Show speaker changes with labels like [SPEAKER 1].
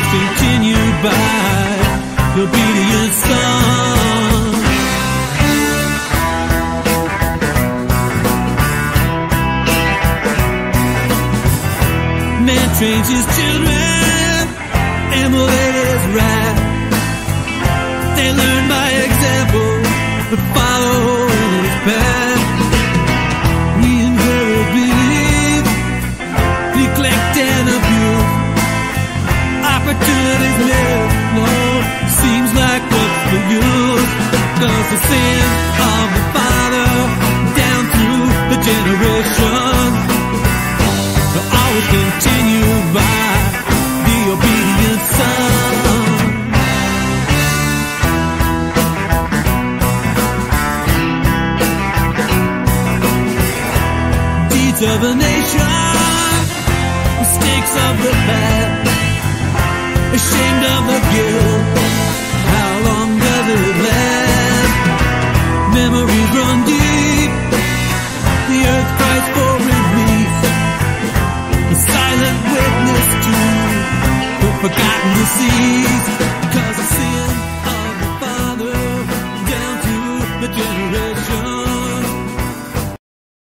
[SPEAKER 1] continued by the obedient son. Man trains his children, emulate his right. They learn by example, but follow Opportunities missed, Lord, seems like what's the use? Cause the sin of the father down through the generations will always continue by the obedient son. Deeds of a nation, mistakes of the past, ashamed of the guilt. How long does it last? Memories run deep. The earth cries for relief. A silent witness to the forgotten deceased.